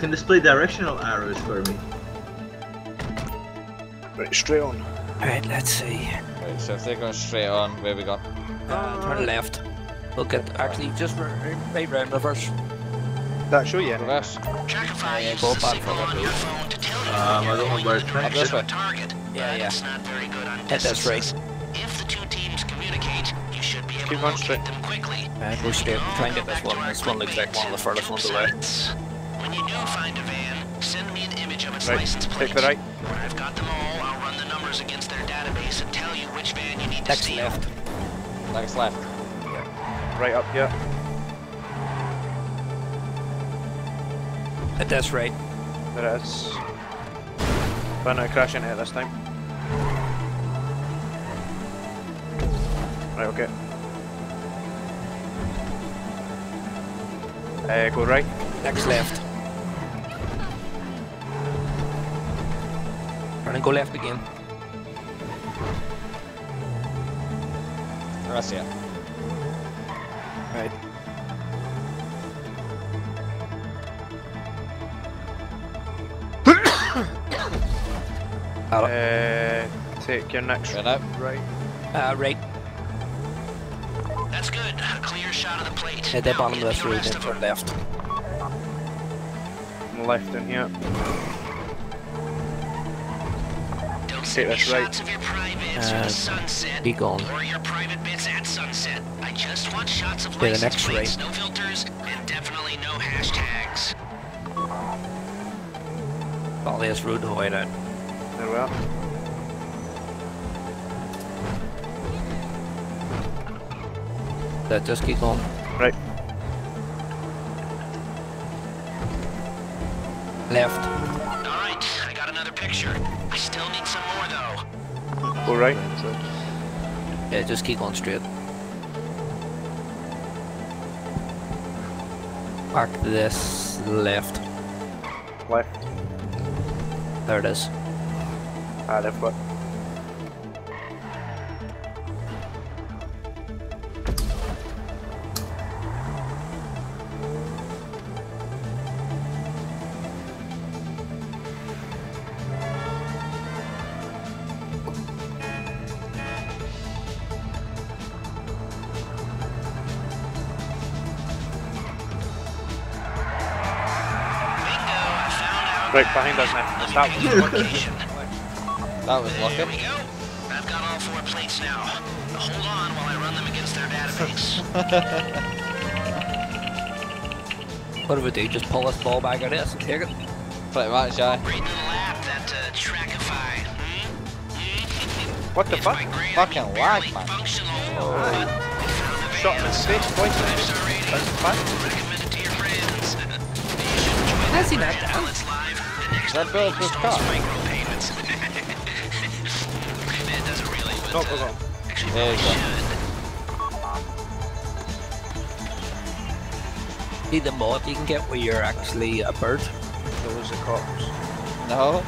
can display directional arrows for me. Right, straight on. Alright, let's see. Right, so if they're going straight on, where we got? Uh, turn left. Look at actually just r- right round reverse. That show you? Reverse. Yeah, yeah, go back for that route. Um, I don't know where it's Up. Target. Yeah, yeah. It's not very good on Head this right. If the two teams communicate, you should be able Keep to on locate straight. them quickly. Uh, go straight. Try and get this one. This one looks like one of the furthest ones away. Me an image of its Right, license plate. take the right. When I've got them all, I'll run the numbers against their database and tell you which van you need to Next steal. left. Next left. Right up here. Hit this right. There it is. But no crash into it this time. Right, okay. Uh, go right. Next left. Turn and go left again. That's it. Right. Got. Uh, take your next Right out. right. Uh, right. That's good. A clear shot of the plate. Hit the Now bottom of the road rest then of turn them. left. And left in here. Sunset. I just want shots of Okay, the next plates, right. no filters, and definitely no hashtags. Follow this road the whole. There we are. That just keep going. Right. Left. Alright, I got another picture. I still need some more though. Go right. Yeah, just keep going straight. Park this left. Left. There it is. Ah, left foot. Found behind us now. That one. the location. That was There we go. I've got all four plates now. Hold on while I run them against their database. What do we do? Just pull this ball back out of this and take it? Pretty much, yeah. Great little app, that uh, Trackify. What the It's fuck? Fucking like, barely lag, man. Oh. but found Shot in van. his face twice. Five-star rating. That's fine. Recommend it to That one built this installs car. micropayments. it doesn't really, but No, uh, go actually There you probably go. should. See the mod you can get where you're actually a bird? Those are cops. No.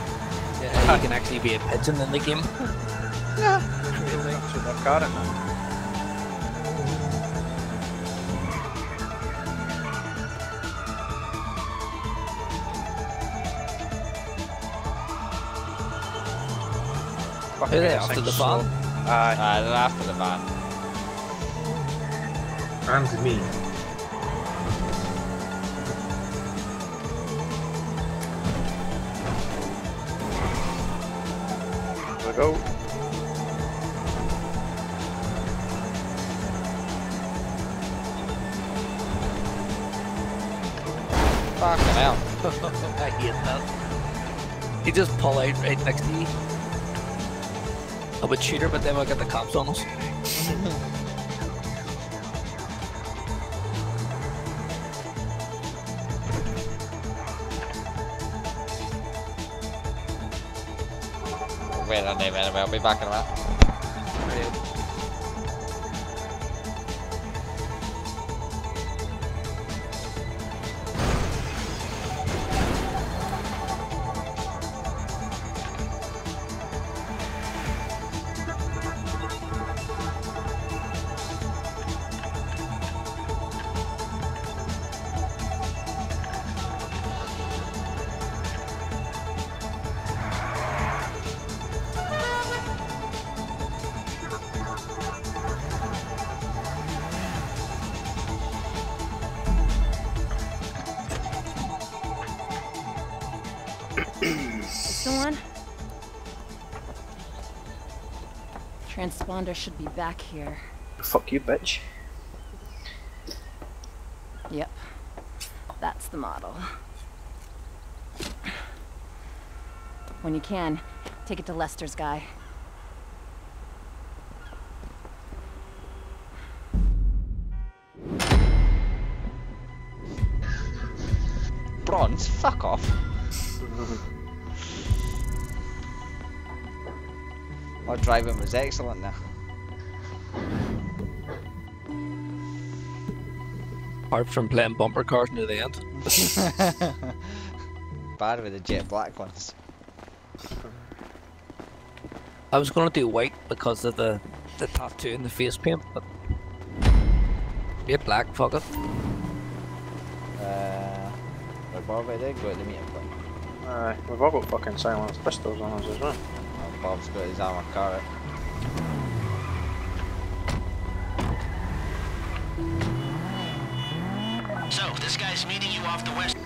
Yeah, you can actually be a pigeon in the game. Crazy. So they've got it now. Who are they after the slow. van? Aye. Ah, they're after the van. And me. Here we go. Fucking hell. I hate that. You just pull out right next to you. Would shoot her, but then we'll get the cops on us. Transponder should be back here. Fuck you, bitch. Yep. That's the model. When you can, take it to Lester's guy. Driving was excellent now. Apart from playing bumper cars near the end. Bad with the jet black ones. I was gonna do white because of the the tattoo and the face paint, but get black, fuck it. Uh, we're Bob, I did go at the meeting point. Aye, we've all got fucking silenced pistols on us as well. Bob's got his armor car out. Eh? So, this guy's meeting you off the west.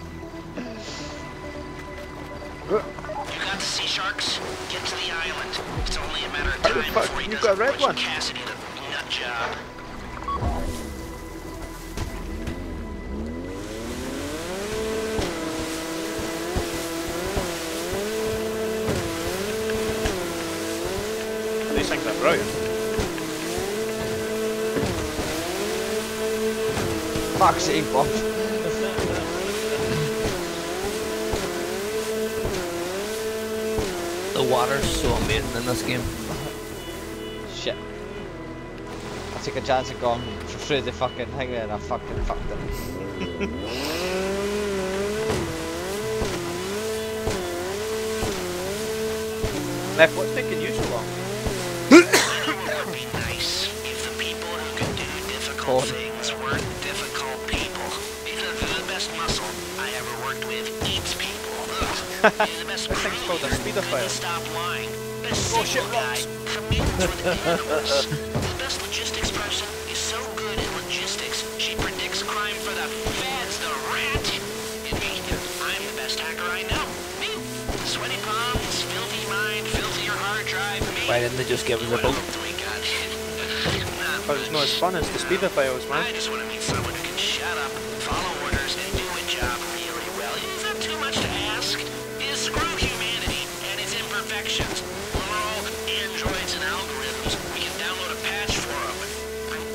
You got to see sharks? Get to the island. It's only a matter of time before he you does got a red one? Cassidy the nut job. Brilliant. Fuck's sake, Bob. The water's so amazing in this game. Shit. I took a chance of going through the fucking thing and I fucking fucked it. Neff, what's taking you so long? Difficult things weren't difficult people. Because the best muscle I ever worked with eats people. Ugh. the best This thing's crew called a leader speedophile. Stop lying. Best Oh, shit, guy rocks. commutes with animals. The best logistics person is so good at logistics, she predicts crime for the feds, the rat. And me, I'm the best hacker I know. Me. Sweaty palms, filthy mind, filthier hard drive, me. Why didn't they just give us a boat? Else do we got? Nah, But it's not as fun as the speedophiles, I man. just want to meet someone who can shut up, follow orders, and do a job really well. Is that too much to ask? Is screw humanity and its imperfections. We're all androids and algorithms. We can download a patch for them.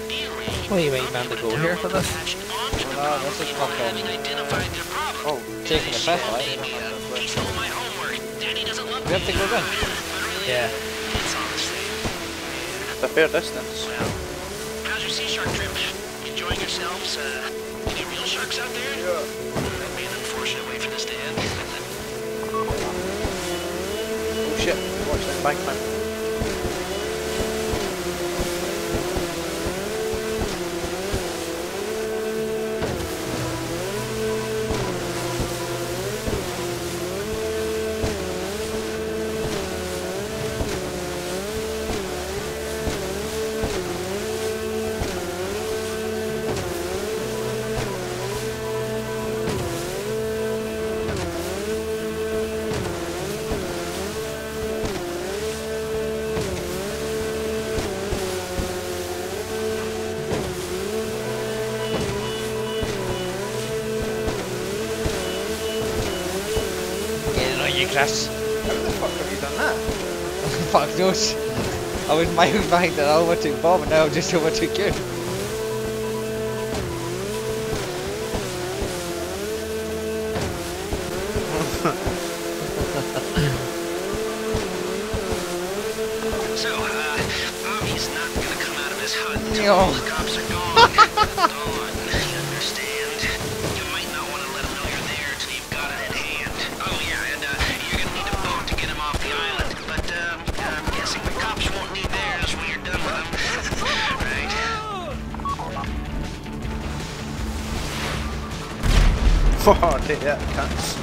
Ideally, What do you mean, man, to go here for this? patch onto the Well, problem this is before fucking- having identified their problem. Oh, Taking the piss, right? Maybe, he stole my homework. Daddy doesn't love We have to go then. anymore. But really, Yeah. It's all the same. it's a fair distance. Enjoying yourselves? Uh, any real sharks out there? Yeah. That'd be an unfortunate way for this to end. Oh shit, watch that embankment. Get Knows. I was miles behind and I overtook Bob and now I just overtook you. Oh, that, cunts.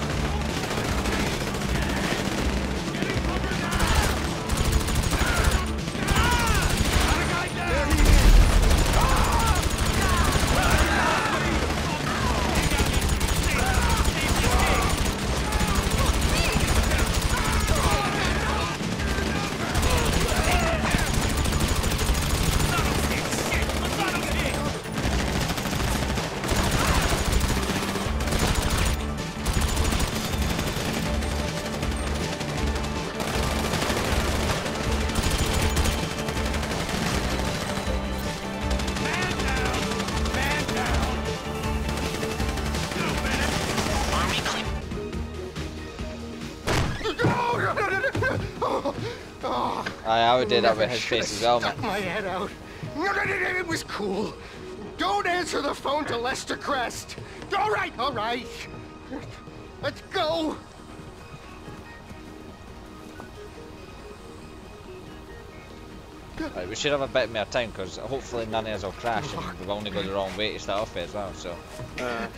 Aye, I would do that with his face as well, man. my head out. No, no, no, no, it was cool. Don't answer the phone to Lester Crest. All right, all right. Let's go. Right, we should have a bit more time because hopefully none of us will crash and we've only got the wrong way to start off with as well. So, Uh,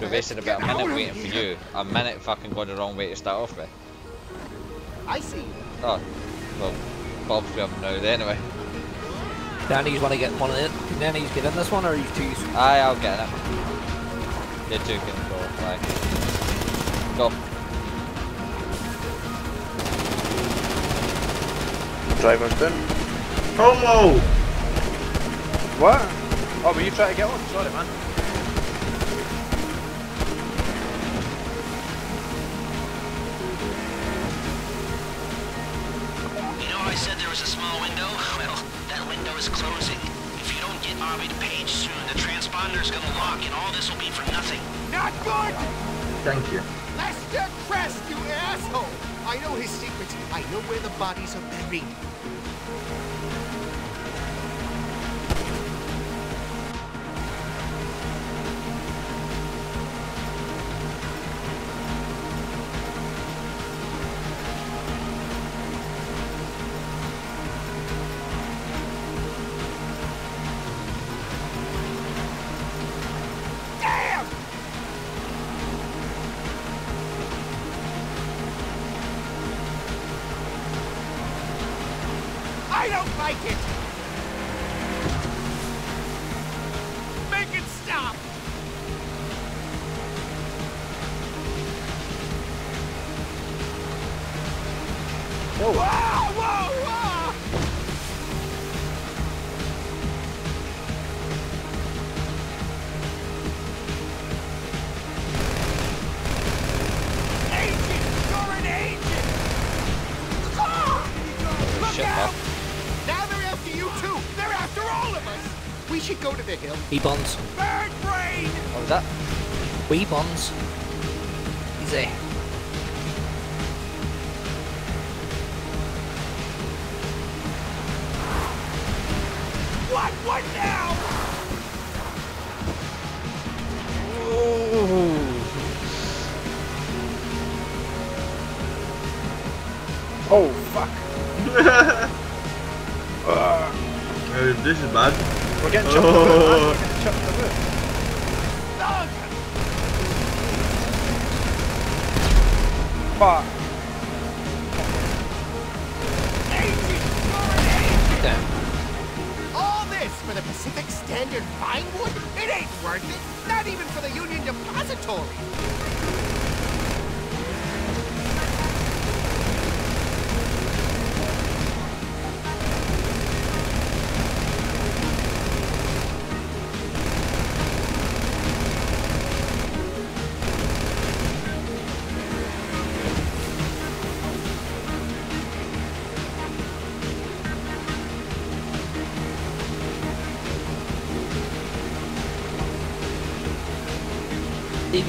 we wasted about a minute waiting for you, a minute fucking going the wrong way to start off with. I see. Oh, well, Bob's with him now anyway. Danny's want to get one of it. Danny's get in this one, or you two? Aye, I'll get it. You two can go. Aye. Go. driver's down. Homo! What? Oh, were you trying to get on? Sorry, man. Not good. Thank you. Lester Crest, you asshole. I know his secrets. I know where the bodies are buried. To the hill. Wee buns. Bird brain! What was that? Wee buns. Easy. What? What now? Oh, fuck. Uh, this is bad. We're getting chucked oh. We're getting chucked the boot. Thug! Fuck. Agent! You're an agent! Damn. All this for the Pacific Standard Vinewood? It ain't worth it! Not even for the Union Depository!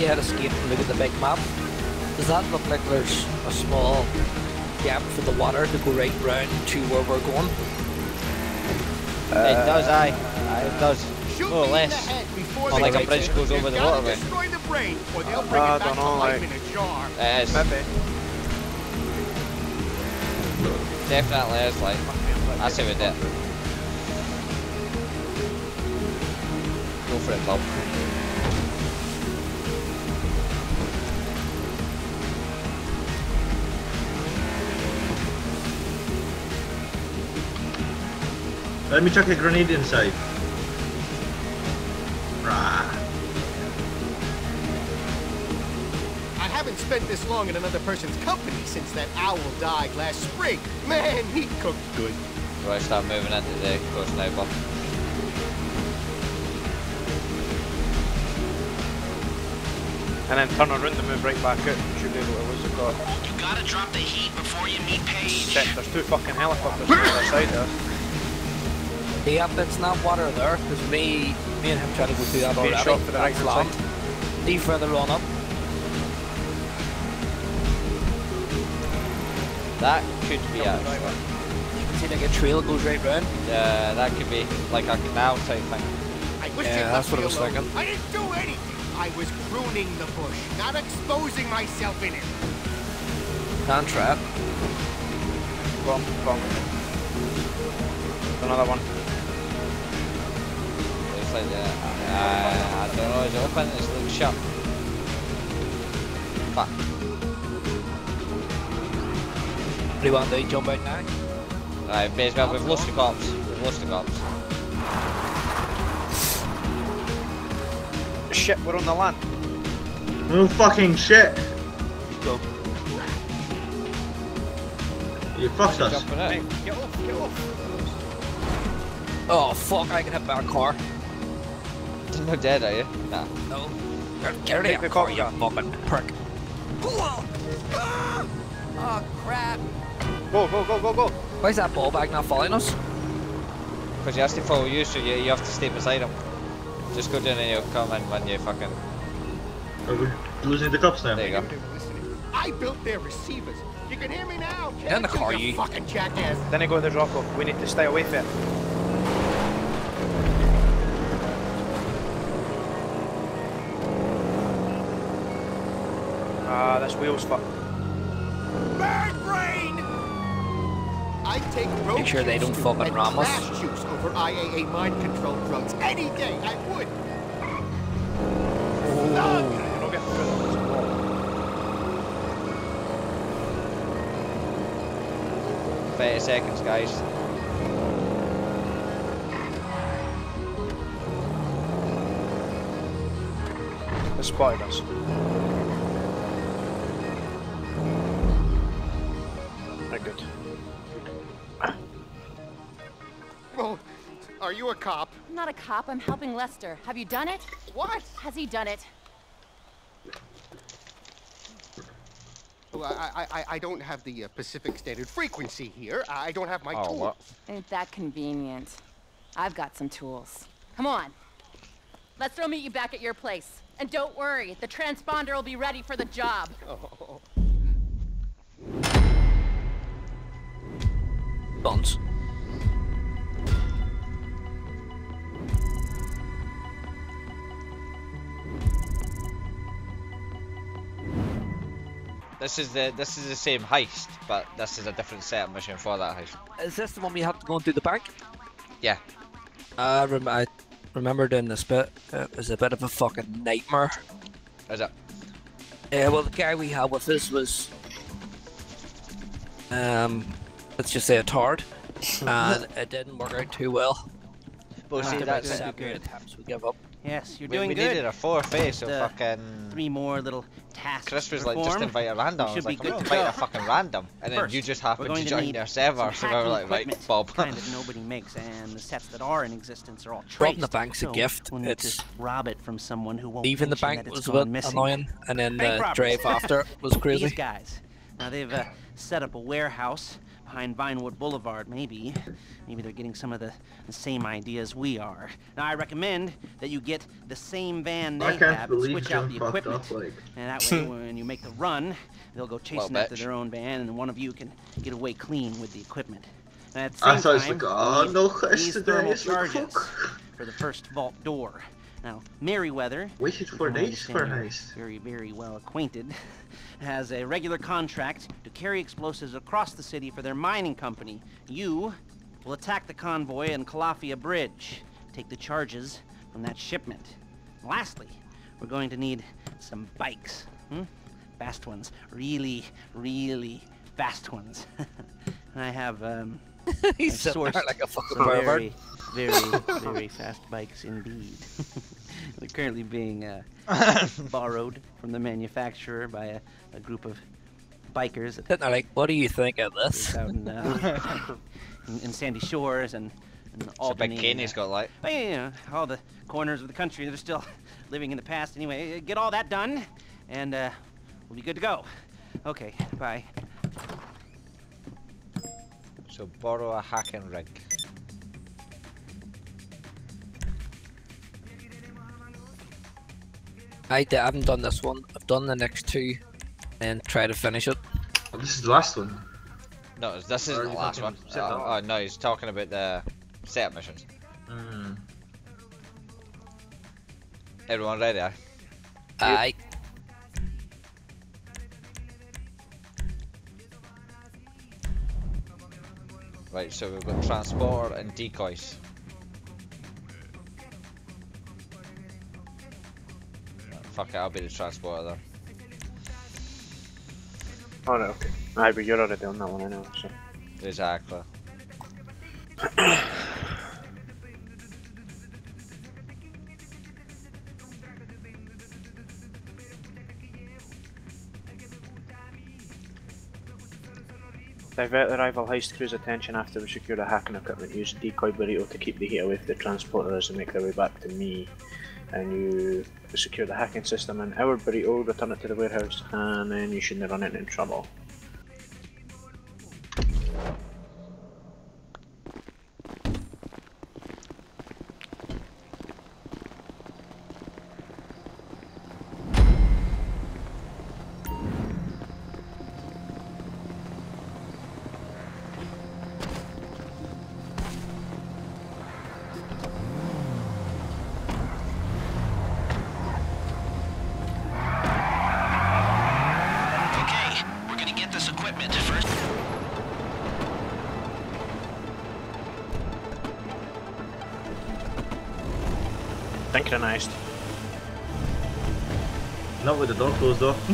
If you had a skate and look at the big map, does that look like there's a small gap for the water to go right round to where we're going? it does, aye. Aye, it does. Shoot More or less. head before Or they like a bridge goes over You the gotta destroy the brain, or they'll bring ah, I it back don't to know, life like- a jar. It is. Maybe. Definitely is, like. I say we do it. Go for it, Bob. Let me chuck a grenade inside. Rah. I haven't spent this long in another person's company since that owl died last spring. Man, he cooked good. Right, start moving into the coast now, Bob. And then turn around and move right back out. You should be able to lose the car. You gotta drop the heat before you meet Paige. Shit, there's two fucking helicopters on the other side of us. Yeah, but it's not water there, because me, me and him tried to go through that Being already. shot to the right That's hand further on up. That could be Double actually. driver. You can see like a trail goes right round. Yeah, that could be like a canal type thing. I wish Yeah, you'd that's what me I was alone. thinking. I didn't do anything. I was pruning the bush, not exposing myself in it. Can try it. Go on. Another one. It's like, uh, uh, I don't know, it's open, it's looks shut. Fuck. What do you want to do? Jump out now? Right, basically, we've lost the cops. We've lost the cops. Shit, we're on the land. No fucking shit. Go. You fucked us. Jumping Hey, get off, get off. Oh fuck! I can hit by a car. You're not dead, are you? Nah. No. Get- Get out of Take here, the car, car. you fucking prick. Oh crap! Go, go, go, go, go. Why is that ball bag not following us? Because he has to follow you, so you, you have to stay beside him. Just go down and you'll come in when you fucking... Are we losing the cops now? There you go. Listening. I built their receivers. You can hear me now. Get in the car, you you. fucking jackass. Then I go to the Rocco. We need to stay away from it. Wheel's fucked. Bird brain! I take road Make sure they don't fucking and ram us. juice over IAA mind control drugs any day. I would. You're not getting through this wall. Thirty seconds, guys. They spotted us. Not a cop, I'm helping Lester. Have you done it? What? Has he done it? Well, I, I, I- I don't have the uh, Pacific Standard Frequency here. I don't have my Oh, tools. what? Ain't that convenient. I've got some tools. Come on. Lester will meet you back at your place. And don't worry, the transponder will be ready for the job. Buns. This is the this is the same heist, but this is a different setup mission for that heist. Is this the one we have to go into the bank? Yeah. Uh, rem- I remember doing this bit. It was a bit of a fucking nightmare. Is it? Yeah, well, the guy we had with us was, um, let's just say a tard, and it didn't work out too well. Well, see, that's about it. seven Good. attempts, we give up. Yes, you're We, doing we good. needed a fourth face, so Uh, fucking. Three more little tasks. Chris to was like, just invite a random. I was like, be I'm gonna invite a fucking random, and then First, you just we're happened to to join their server, so we were like, right, Bob. kind that nobody makes, and the sets that are in existence are all traced. Robbing the bank's a gift. We'll It's- to rob it from someone who won't Leaving the bank was a bit missing. annoying, and then the robbers. drive after was crazy. These guys. Now they've uh, set up a warehouse behind Vinewood Boulevard. Maybe, maybe they're getting some of the, the same ideas we are. Now I recommend that you get the same van they I have, and switch out the equipment, up like. and that way hmm. when you make the run, they'll go chasing after bitch. their own van, and one of you can get away clean with the equipment. And at the same I thought it's time, like, oh, no need quest these thermal It's like, charges for the first vault door. Now, Merryweather who for days for understand you're heist. Very, very well acquainted. Has a regular contract to carry explosives across the city for their mining company. You will attack the convoy in Calafia Bridge. Take the charges from that shipment. Lastly, we're going to need some bikes. Hmm? Fast ones. Really, really fast ones. I have um, He's I've sitting sourced like a fucking some very, very, very fast bikes indeed. They're currently being uh, borrowed from the manufacturer by a, a group of bikers that Sitting there like, what do you think of this? out in, uh, in, in Sandy Shores and, and It's Albany. big cane he's uh, got like. but, you know, all the corners of the country that are still living in the past. Anyway, uh, get all that done, and uh, we'll be good to go. Okay, bye. So borrow a hacking rig. I, d- I haven't done this one. I've done the next two, and try to finish it. Oh, this is the last one. No, this isn't the last talking one. set Oh, up? oh, no, he's talking about the setup missions. Mm. Everyone ready? aye? Right, so we've got transporter and decoys. Fuck it, I'll be the transporter then. Oh no, okay. Aye, but you're already on that one anyway, so. Exactly. Divert the rival heist crew's attention after we secure the hacking equipment. Use decoy burrito to keep the heat away from the transporters and make their way back to me. And you secure the hacking system and our burrito, return it to the warehouse, and then you shouldn't run into trouble. Synchronized. Not with the door closed though.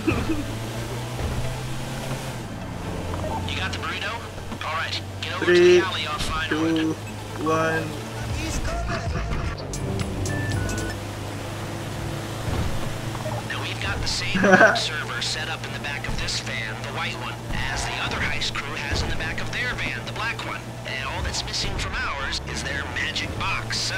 You got the burrito? Alright, get over Three, to the alley off Fine Two, one. Now we've got the same server set up in the back of this van, the white one, as the other heist crew has in the back of their van, the black one. And that's missing from ours is their magic box. So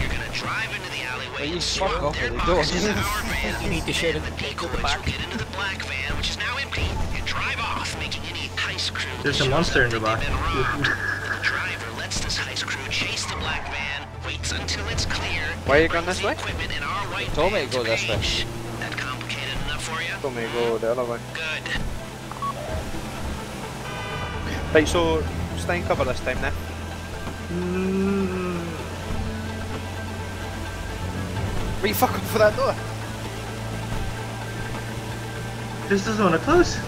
you're gonna drive into the alleyway you and swap their the box into our van. You need to share the the key the decoys back. will get into the black van, which is now empty, and drive off, making any heist crew. There's a monster in the think back. they've been robbed. the driver lets this heist crew chase the black van, waits until it's clear. Why are you going this way? Equipment in our white Told me to go this way. Paige. That complicated enough for you? Told me to go the other way. Good. Right, so stay in cover this time then. Mm. Will you fuck up for that door? This doesn't want to close.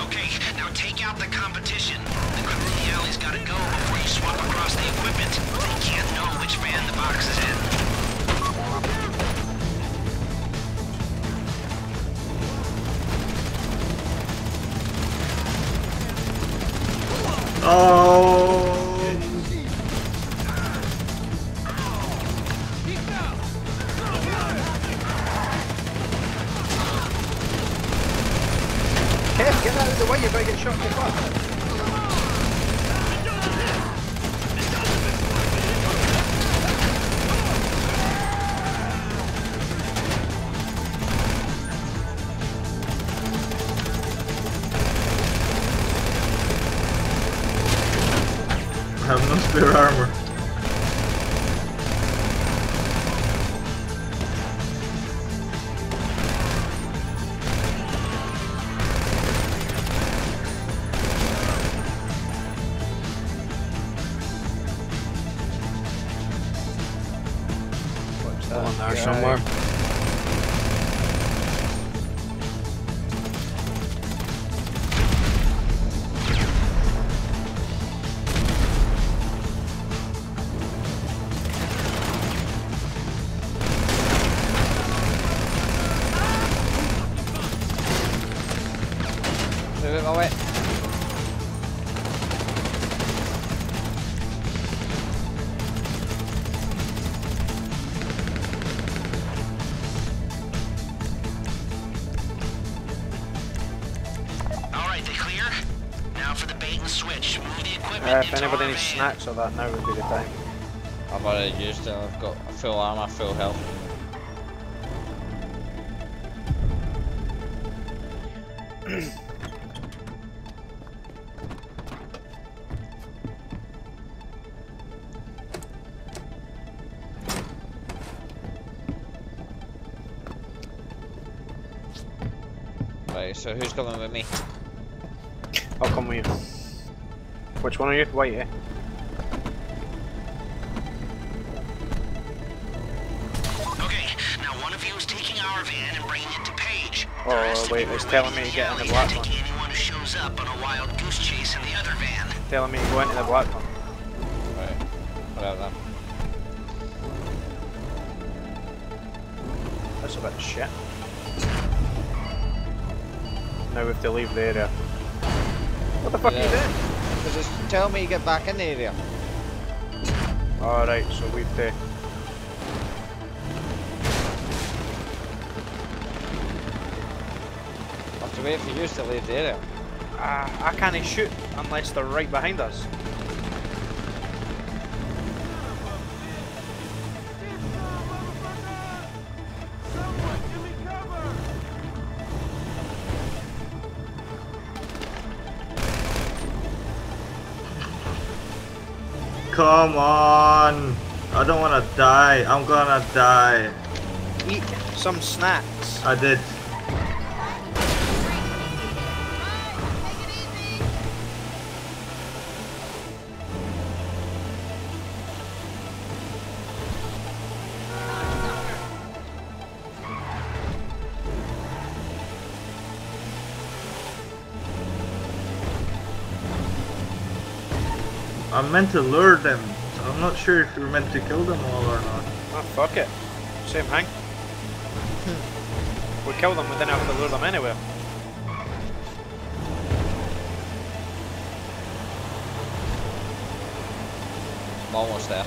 Okay, now take out the Oh. snacks or that now would be the time. I've already used it, I've got full armor, full health. right, so who's coming with me? I'll come with you. Which one are you? White, eh? Oh, wait, you it's telling me to get in the alley black one. taking anyone who shows up on a wild goose chase in the other van. Telling me to go into the black one. Right. Whatever then. That's a bit of shit. Now we have to leave the area. What the fuck are you doing? Because it's telling me to get back in the area. Alright, so we've to... wait for you to leave the area. Uh, I can't shoot unless they're right behind us. Come on! I don't wanna die. I'm gonna die. Eat some snacks. I did. I'm meant to lure them. So I'm not sure if we're meant to kill them all or not. Oh, fuck it. Same thing. we kill them, we then have to lure them anywhere. I'm almost there.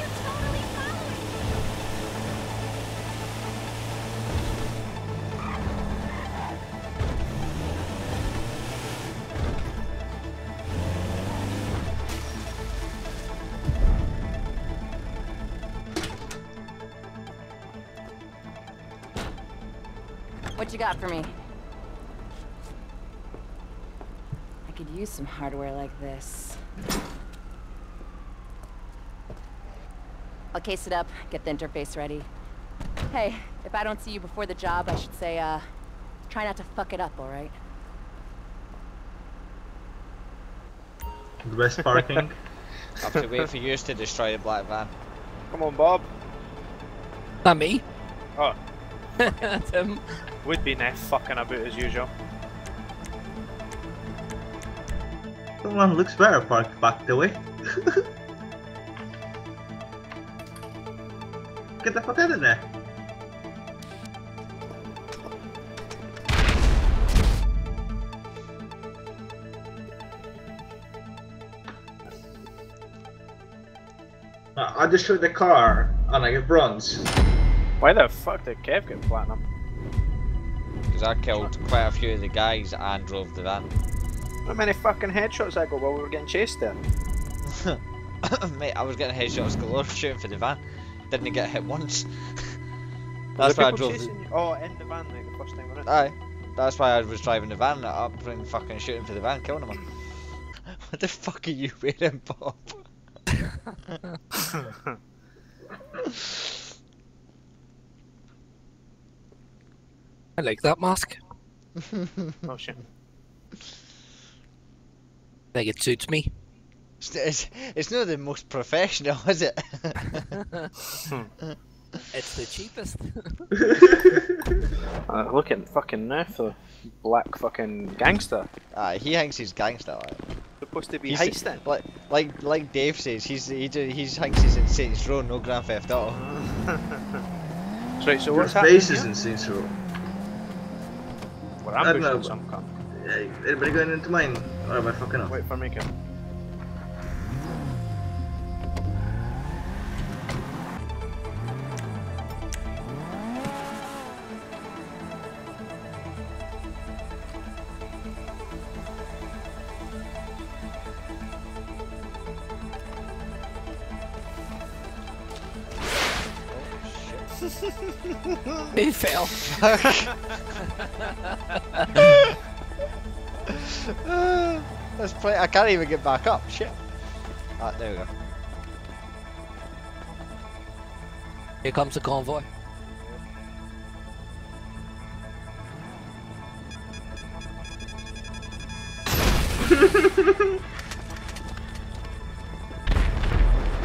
For me? I could use some hardware like this. I'll case it up, get the interface ready. Hey, if I don't see you before the job, I should say, uh, try not to fuck it up, alright? The best parking. I have to wait for you to destroy the black van. Come on, Bob. Not me. Oh, Him. would be nice fucking about as usual. Someone looks better parked back the way. Get the fuck out of there. I destroyed the car and I get bronze. Why the fuck did Kev get platinum? Because I killed quite a few of the guys and drove the van. How many fucking headshots I got while we were getting chased there? Mate, I was getting headshots galore shooting for the van. Didn't get hit once. That's why I drove. chasing you? Oh, in the van like the first time we're. Aye. That's why I was driving the van up and fucking shooting for the van, killing them. what the fuck are you wearing, Bob? I like that mask. oh shit. I think it suits me. It's, it's, it's not the most professional, is it? It's the cheapest. Uh, look at fucking Neff, the black fucking gangster. Aye, he thinks he's gangster. Like. Supposed to be He's- heisting. Like, like, like Dave says, he's he do, he's thinks he's in Saints Row, no Grand Theft Auto. right, so Your what's happening face is here? in Saints Row. We're I don't ambushing know. some cunt. Yeah, anybody going into mine? Or am I fucking up? Wait for me, Kim. He fell. That's play. I can't even get back up. Shit. Ah, there we go. Here comes the convoy.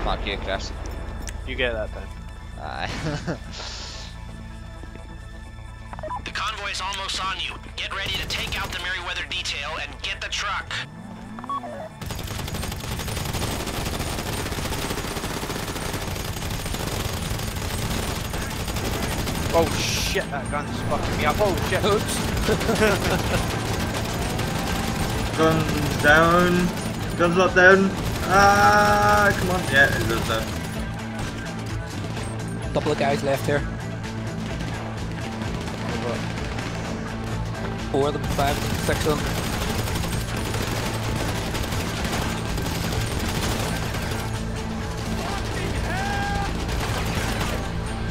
Fuck you, Chris. You get that then. Aye. convoy on you. Get ready to take out the Merryweather detail and get the truck. Oh shit, that gun's fucking me up. Oh shit. Oops. Guns down. Guns not down. Ah, come on. Yeah, it is down. Couple of guys left here. Four of them, five, six of them.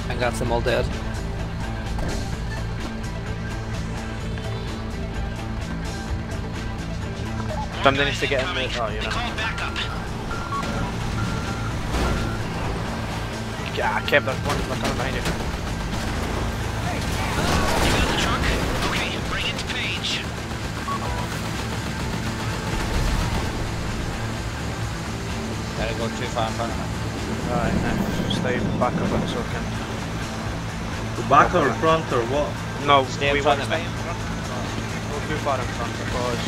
I got them all dead. Something needs to get in the. Oh, you know. Yeah, Kev, there's one coming behind you. You Gotta go too far in front of me. Alright, now stay back a bit so I can. Go back or front or what? No, Stay in we front want of to me. stay in front. Go too far in front because.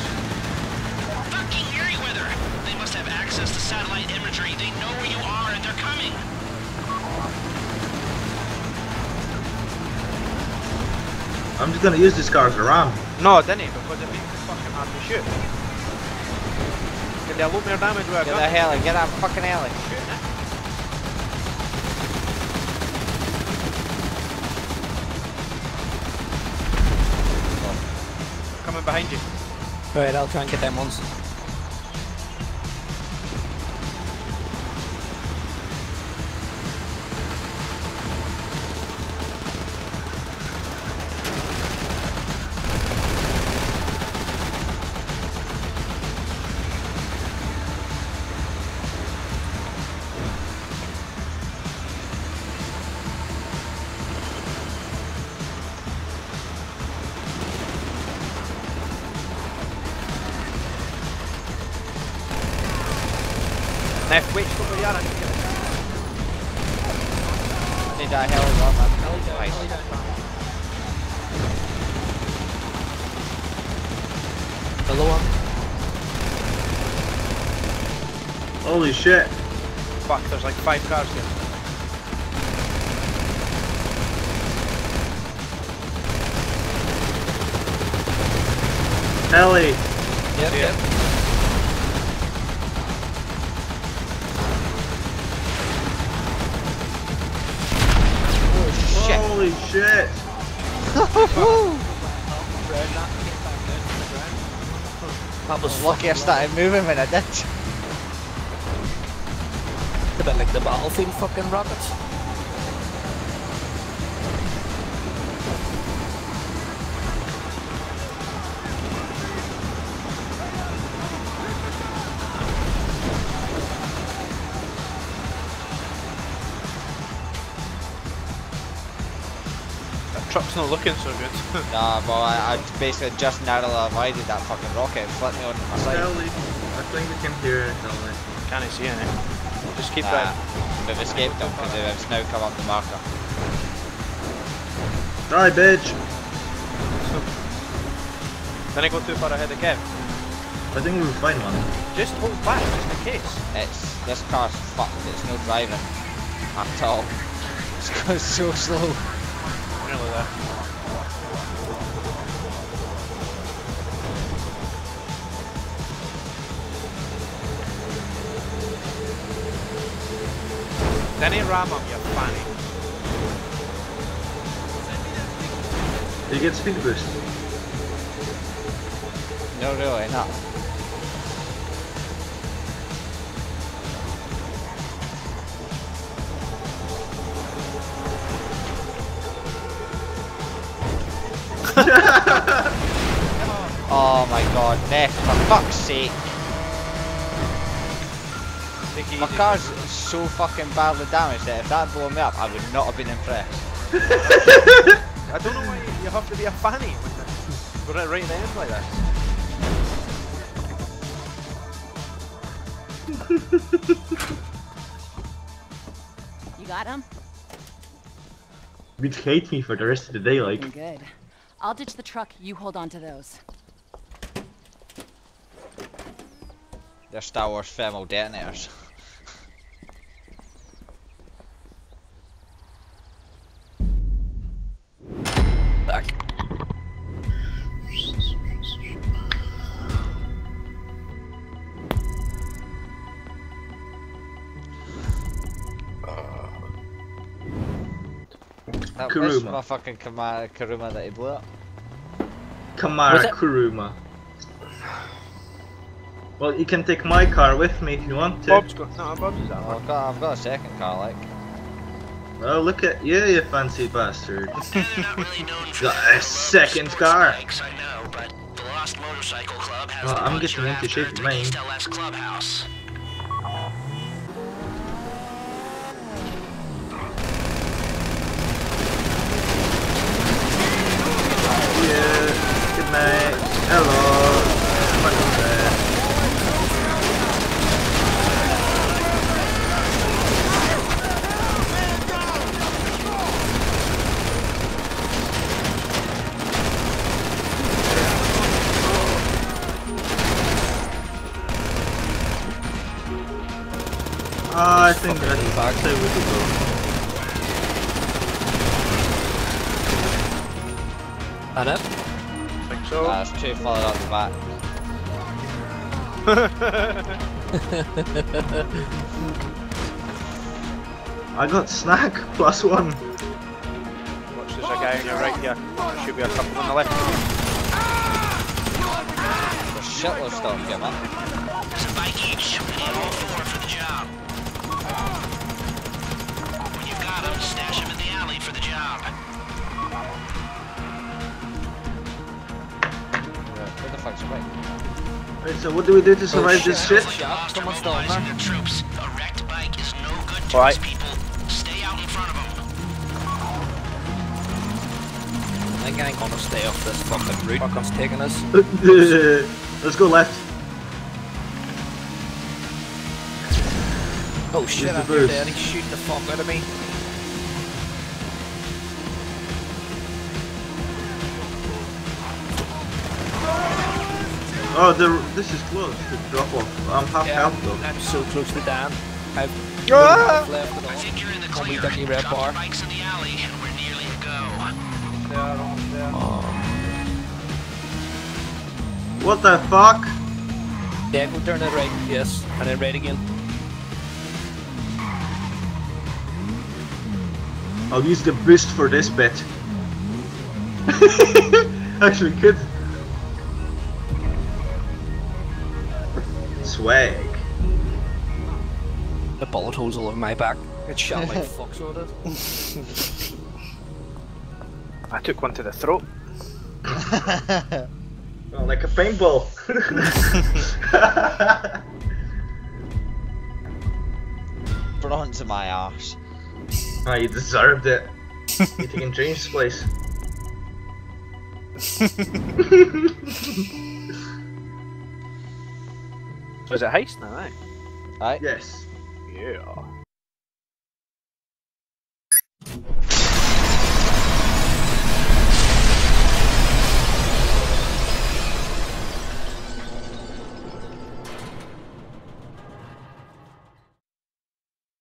Fucking Merryweather! They must have access to satellite imagery. They know where you are and they're coming. I'm just gonna use this car as a ram. No, didn't he? Because it makes it fucking hard to shoot. Can they load more damage with a Get gun? that heli, get that fucking heli. Shooting. Coming behind you. Right, I'll try and get them ones. Holy shit. Fuck, there's like five cars here. Heli. Yep, Yeah. yep. Shit. Holy shit. That was Lucky I started moving when I did. A bit like the battlefield fucking rockets. That truck's not looking so good. Nah, well, I, I basically just narrowly avoided that fucking rocket. It flipped me on my side. I think we can hear it, Can't see any. Just keep Nah, driving. we've escaped them because they've now come up the marker. Die, bitch. Then I go too far ahead again? I think we'll find one. Just hold back, just in case. It's this car's fucked. It's no driving at all. It's going so slow. Really there. Then he ram him, you fanny. You get speed boost. No, really, not. oh my god, Neff, for fuck's sake. Take My easy. car's so fucking badly damaged that if that had blown me up, I would not have been impressed. I don't know why you have to be a fanny when we're right at the end like this. You got him? You'd hate me for the rest of the day, like. Good. I'll ditch the truck. You hold on to those. They're Star Wars thermal detonators. Back. Uh, that was my fucking Kamara Karuma that he blew up. Kamara Kuruma. Well, you can take my car with me if you want to. Bob's got no, Bob's is that Oh, one. I've got, I've got a second car, like. Oh, look at you, you fancy bastard. Really Got a second car. bikes, I know, but the Lost Motorcycle Club has Well, I'm getting into shape mine. East LS Clubhouse. Yeah, good night. Hello. Fucking bad. Ah, I think that's back. so we could go. And it? think so. Ah, it's too far out the back. I got snack plus one. Watch, there's a guy on your right here. There should be a couple on the left. There's shitloads stuff here, man. Bike? Right, so what do we do to survive this shit? Like Yeah, lost or someone's down mobilizing there. their troops. A wrecked bike is no good to Alright. people. Stay out in front of them. I think I ain't gonna stay off this fucking route it's taking us. Let's go left. Oh shit, the I'm dead. He's shooting the fuck out of me. Oh, the, this is close to drop off. I'm half Yeah, health though. I'm so close to Dan. I've Ah! left it I think you're in the Call me clear. Becky Red Drop Bar. bikes in the alley, and we're nearly a go. There, almost there. What the fuck? Yeah, go turn it right, yes, and then right again. I'll use the boost for this bit. Actually, good. Swag. The bullet holes all over my back. It shot like fuck, so it is. I took one to the throat. Oh, like a paintball. Bronze in my arse. ah, you deserved it. You're taking James' place. Was it haste? No, eh? no. Yes. Yeah.